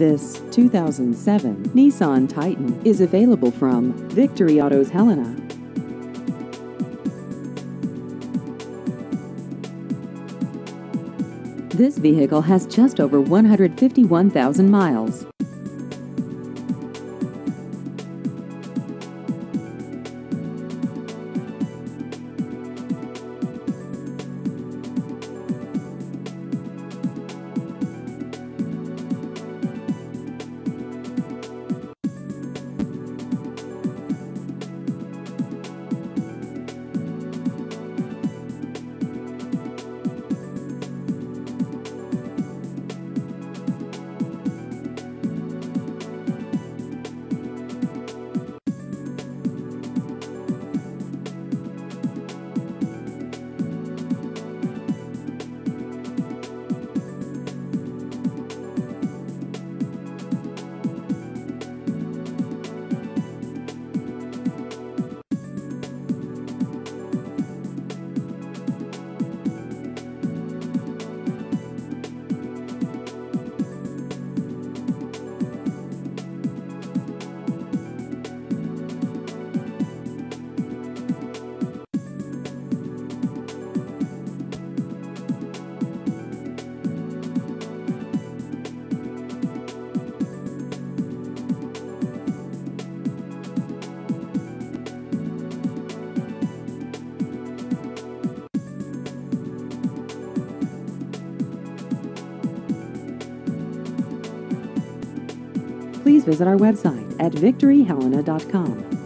This 2007 Nissan Titan is available from Victory Autos Helena. This vehicle has just over 151,000 miles. Please visit our website at victoryhelena.com.